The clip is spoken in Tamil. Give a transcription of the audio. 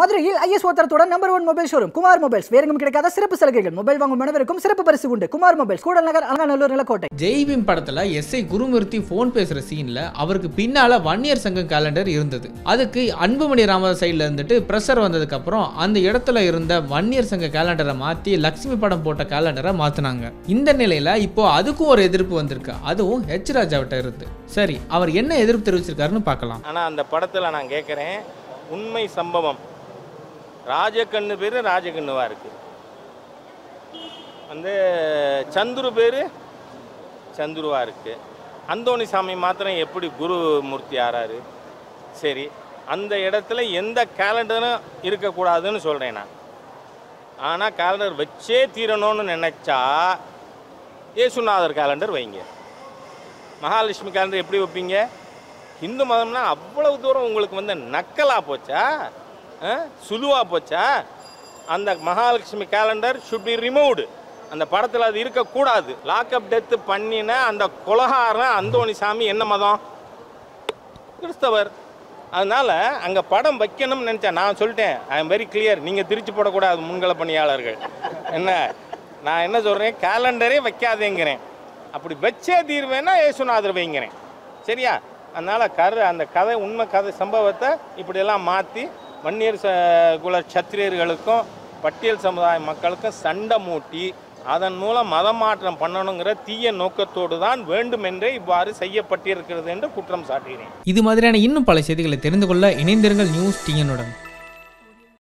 மதுரையில் I S ஓத்தரத்தோட number one mobile showroom Kumar mobiles வேற எங்கும் கிடைக்காத சிறப்பு சலுகைகள். மொபைல் வாங்கும் மனவருக்கும் சிறப்பு பரிசு உண்டு. குமார் மொபைல்ஸ் கூடல் நகர் அலங்காநல்லூர் நிலக்கோட்டை. ஜெய்பீம் படத்துல எஸ்ஐ குருமூர்த்தி ஃபோன் பேசுற சீன்ல அவருக்கு பின்னால வன்னியர் சங்கம் கேலண்டர் இருந்தது. அதுக்கு அன்புமணி ராமதாஸ் சைடுல இருந்துட்டு ப்ரெஷர் வந்ததுக்கு அப்புறம் அந்த இடத்துல இருந்த வன்னியர் சங்க கேலண்டரை மாத்தி லக்ஷ்மி படம் போட்ட கேலண்டரை மாத்தினாங்க. இந்த நிலையில இப்போ அதுக்கும் ஒரு எதிர்ப்பு வந்திருக்கு. அதுவும் ஹெச் ராஜாவிட்ட இருந்து. சரி அவர் என்ன எதிர்ப்பு தெரிவிச்சிருக்காருன்னு பார்க்கலாம். ஆனால் அந்த படத்தில் நான் கேட்குறேன் உண்மை சம்பவம். ராஜகண்ணு பேர் ராஜகண்ணுவாக இருக்கு. வந்து சந்துரு பேர் சந்துருவாக இருக்கு. அந்தோணி சாமி மாத்திரம் எப்படி குரு மூர்த்தி ஆறாரு? சரி அந்த இடத்துல எந்த கேலண்டரும் இருக்கக்கூடாதுன்னு சொல்கிறேன் நான். ஆனால் கேலண்டர் வச்சே தீரணும்னு நினச்சா ஏசுநாதர் கேலண்டர் வைங்க. மகாலட்சுமி கேலண்டர் எப்படி வைப்பீங்க? இந்து மதம்னா அவ்வளவு தூரம் உங்களுக்கு வந்து நக்கலாக போச்சா? சுலுவாக போச்சா? அந்த Mahalakshmi calendar should be removed அந்த படத்தில் அது இருக்கக்கூடாது. லாக்அப் டெத்து பண்ணின அந்த குலகாரன் அந்தோணி சாமி என்ன மதம்? கிறிஸ்தவர். அதனால் அங்கே படம் வைக்கணும்னு நினச்சேன். நான் சொல்லிட்டேன். ஐ எம் வெரி கிளியர் நீங்கள் திருச்சி போடக்கூடாது முன்கள பணியாளர்கள். என்ன? நான் என்ன சொல்கிறேன் கேலண்டரே வைக்காதேங்கிறேன். அப்படி வச்சே தீர்வேன்னா ஏசுநாதர் வைங்கிறேன் சரியா? அதனால் கரு அந்த கதை உண்மை கதை சம்பவத்தை இப்படியெல்லாம் மாற்றி வன்னியர் ச குல சத்திரியர்களுக்கும் பட்டியல் சமுதாய மக்களுக்கும் சண்டை மூட்டி அதன் மூலம் மதமாற்றம் பண்ணணுங்கிற தீய நோக்கத்தோடு தான் வேண்டுமென்றே இவ்வாறு செய்யப்பட்டிருக்கிறது என்று குற்றம் சாட்டுகிறேன் இது மாதிரியான இன்னும் பல செய்திகளை தெரிந்து கொள்ள இணைந்திருங்கள் நியூஸ் டிஎனுடன்